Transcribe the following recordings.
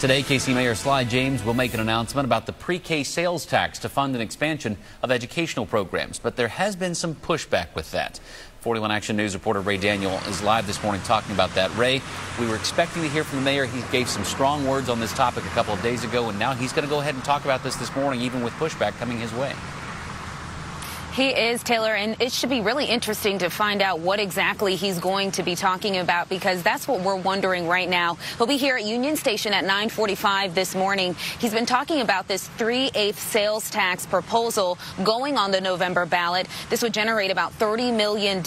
Today, KC Mayor Sly James will make an announcement about the pre-K sales tax to fund an expansion of educational programs, but there has been some pushback with that. 41 Action News reporter Ray Daniel is live this morning talking about that. Ray, we were expecting to hear from the mayor. He gave some strong words on this topic a couple of days ago, and now he's going to go ahead and talk about this this morning, even with pushback coming his way. He is, Taylor, and it should be really interesting to find out what exactly he's going to be talking about because that's what we're wondering right now. He'll be here at Union Station at 945 this morning. He's been talking about this 3 8 sales tax proposal going on the November ballot. This would generate about $30 million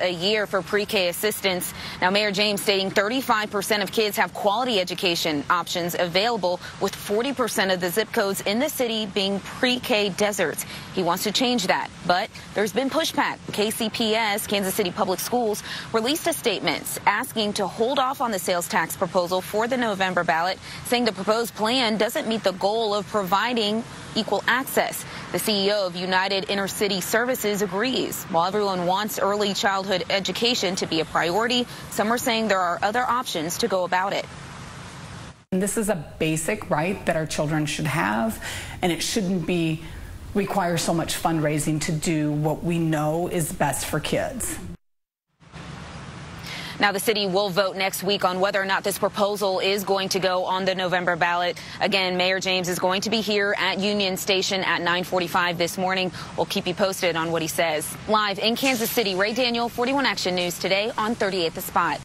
a year for pre-K assistance. Now, Mayor James stating 35% of kids have quality education options available with 40% of the zip codes in the city being pre-K deserts. He wants to change that. But there's been pushback. KCPS, Kansas City Public Schools, released a statement asking to hold off on the sales tax proposal for the November ballot, saying the proposed plan doesn't meet the goal of providing equal access. The CEO of United Inner City Services agrees. While everyone wants early childhood education to be a priority, some are saying there are other options to go about it. This is a basic right that our children should have, and it shouldn't be require so much fundraising to do what we know is best for kids. Now, the city will vote next week on whether or not this proposal is going to go on the November ballot. Again, Mayor James is going to be here at Union Station at 945 this morning. We'll keep you posted on what he says. Live in Kansas City, Ray Daniel, 41 Action News today on 38 The Spot.